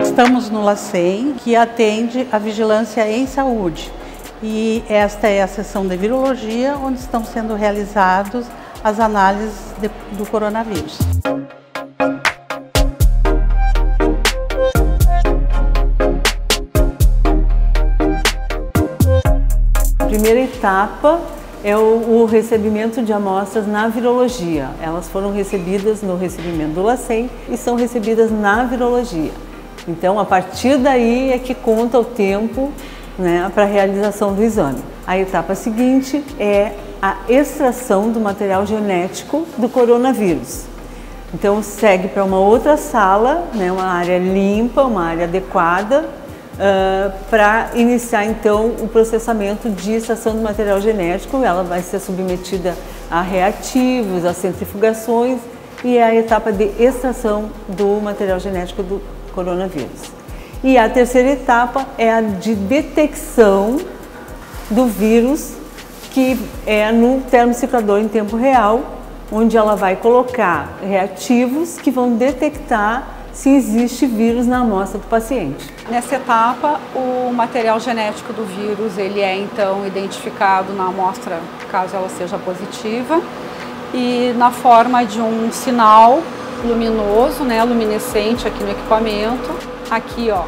Estamos no LACEN, que atende a vigilância em saúde. E esta é a sessão de virologia, onde estão sendo realizados as análises de, do coronavírus. Primeira etapa é o, o, recebimento de amostras na virologia. Elas foram recebidas no recebimento do LACEN e são recebidas na virologia. Então, a partir daí é que conta o tempo né, para a realização do exame. A etapa seguinte é a extração do material genético do coronavírus. Então, segue para uma outra sala, né, uma área limpa, uma área adequada, uh, para iniciar então o processamento de extração do material genético. Ela vai ser submetida a reativos, a centrifugações e é a etapa de extração do material genético do coronavírus. E a terceira etapa é a de detecção do vírus, que é no termociclador em tempo real, onde ela vai colocar reativos que vão detectar se existe vírus na amostra do paciente. Nessa etapa, o material genético do vírus ele é então identificado na amostra, caso ela seja positiva, e na forma de um sinal luminoso, né, luminescente aqui no equipamento. Aqui, ó,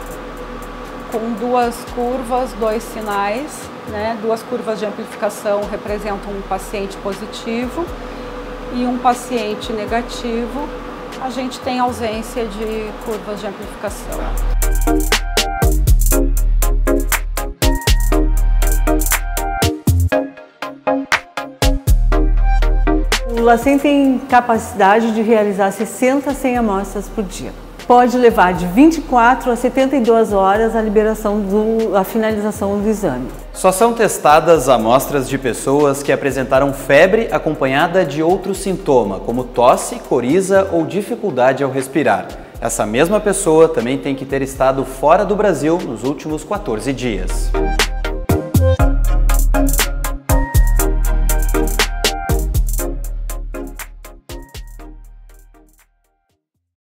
com duas curvas, dois sinais, né, duas curvas de amplificação representam um paciente positivo e um paciente negativo a gente tem ausência de curvas de amplificação. O LACEN tem capacidade de realizar 60 a 100 amostras por dia pode levar de 24 a 72 horas a liberação do, a finalização do exame. Só são testadas amostras de pessoas que apresentaram febre acompanhada de outro sintoma, como tosse, coriza ou dificuldade ao respirar. Essa mesma pessoa também tem que ter estado fora do Brasil nos últimos 14 dias.